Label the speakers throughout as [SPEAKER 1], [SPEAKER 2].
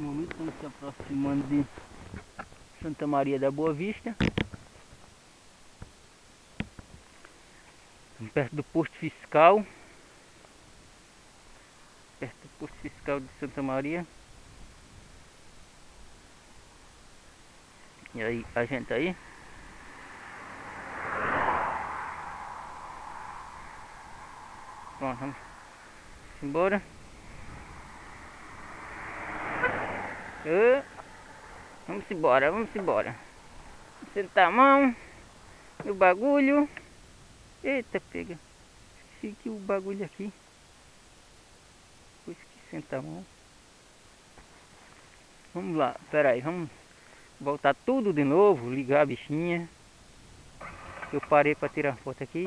[SPEAKER 1] Momento estamos se aproximando de Santa Maria da Boa Vista. Perto do posto fiscal. Perto do posto fiscal de Santa Maria. E aí, a gente aí? Pronto, vamos embora. Vamos embora, vamos embora. Sentar a mão no bagulho. Eita, pega. Esqueci que o bagulho aqui. Depois que sentar a mão. Vamos lá, pera aí, vamos voltar tudo de novo, ligar a bichinha. Eu parei para tirar foto aqui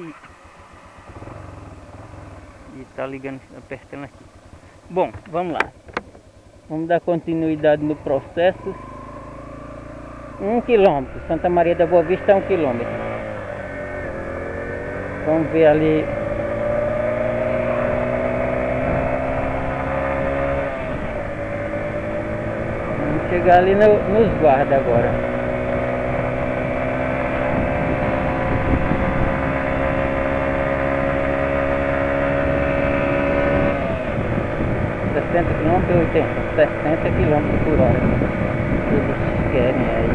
[SPEAKER 1] e tá ligando, apertando aqui. Bom, vamos lá. Vamos dar continuidade no processo. Um quilômetro. Santa Maria da Boa Vista é um quilômetro. Vamos ver ali. Vamos chegar ali no, nos guardas agora. 60 km e 80, 60 km por hora. Eles querem aí.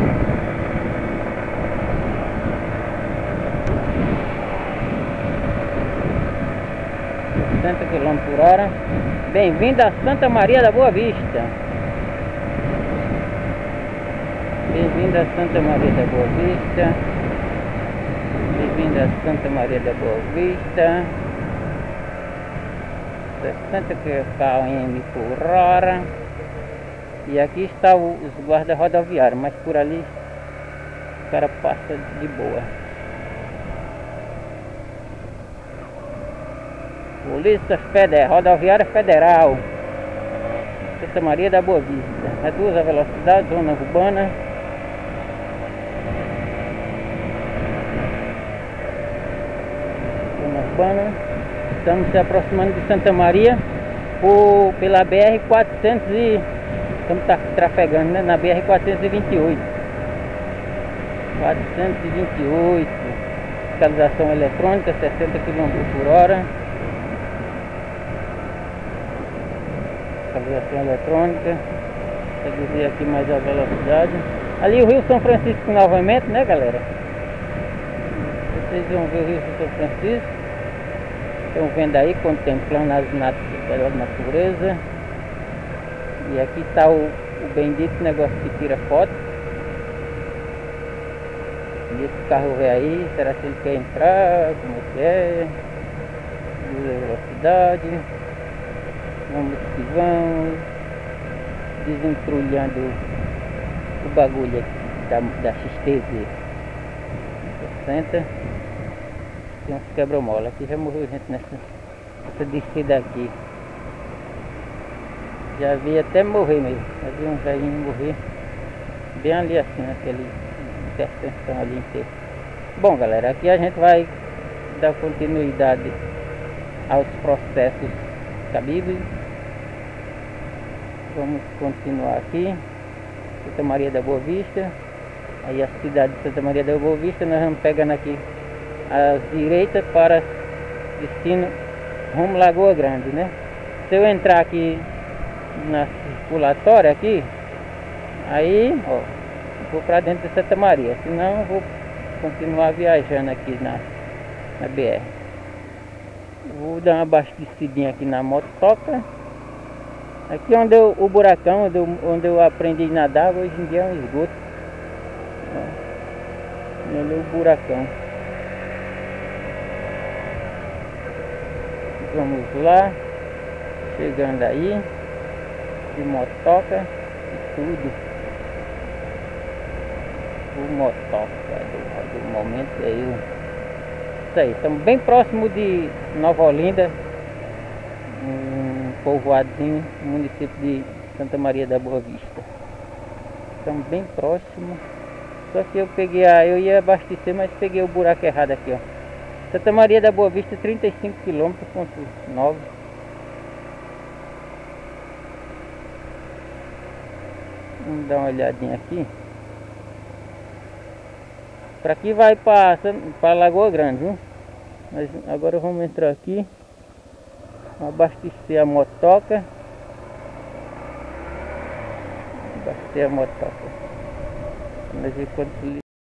[SPEAKER 1] Sessenta km por hora. Bem-vindo a Santa Maria da Boa Vista. Bem-vindo a Santa Maria da Boa Vista. Bem-vindo a Santa Maria da Boa Vista. 60 km por hora. E aqui está o, os guardas rodoviários, mas por ali o cara passa de boa. Polícia Federal, Rodoviária Federal, Santa Maria da Boa Vista. Reduz a velocidade, zona urbana. Zona urbana. Estamos se aproximando de Santa Maria por, pela BR 400 e estamos trafegando né, na BR 428. 428. Fiscalização eletrônica 60 km por hora. Fiscalização eletrônica. Reduzir aqui mais a velocidade. Ali o Rio São Francisco novamente, né galera? Vocês vão ver o Rio São Francisco. Estão vendo aí, contemplando as nat a natureza. E aqui está o, o bendito negócio que tira foto. E esse carro vem aí, será que ele quer entrar? Como é que é? Velocidade. Vamos que vamos. Desentrulhando o bagulho aqui da, da XTZ. 60 uns quebra-mola. Aqui já morreu gente nessa, nessa descida aqui. Já vi até morrer mesmo. Já vi um velhinho morrer bem ali assim, naquele interseção ali inteiro. Bom galera, aqui a gente vai dar continuidade aos processos cabíveis. Vamos continuar aqui. Santa Maria da Boa Vista. Aí a cidade de Santa Maria da Boa Vista, nós vamos pegando aqui à direita para destino rumo Lagoa Grande, né? Se eu entrar aqui na circulatória aqui, aí, ó, vou para dentro de Santa Maria, senão vou continuar viajando aqui na, na BR. Vou dar uma abastecidinha aqui na motoca. Aqui onde eu, o buracão, onde eu, onde eu aprendi a nadar, hoje em dia é um esgoto. Olha o buracão. Vamos lá. Chegando aí. De motoca e tudo. O motoca do, do momento aí. Isso aí, estamos bem próximo de Nova Olinda. Um povoadozinho, município de Santa Maria da Boa Vista. Estamos bem próximo. Só que eu peguei a. eu ia abastecer, mas peguei o buraco errado aqui, ó. Santa Maria da Boa Vista, 35 km, ponto 9. Vamos dar uma olhadinha aqui. Para aqui vai para Lagoa Grande, viu? Mas agora vamos entrar aqui. Abastecer a motoca. Abastecer a motoca. Vamos ver quanto